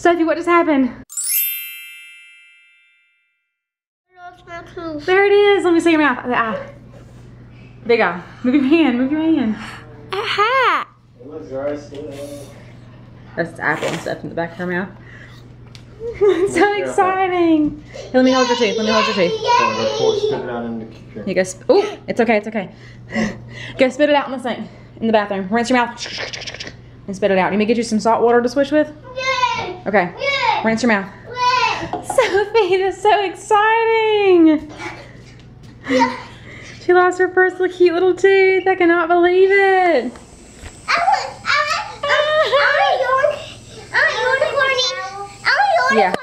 Sophie, what just happened? Lost my tooth. There it is. Let me see your mouth. The eye. Big eye. Move your hand. Move your hand. Aha! That's the apple and stuff in the back of her mouth. so exciting. Here, let me hold your teeth. Let me hold your teeth. Go spit it out in the kitchen. You go. Oh, it's okay. It's okay. Go spit it out in the sink, in the bathroom. Rinse your mouth and spit it out. You may get you some salt water to swish with. Yay! Okay. Rinse your mouth. Sophie, that's so exciting. She lost her first little cute little tooth. I cannot believe it. I want, I want, I want, I want, I want unicorny. I want Yeah.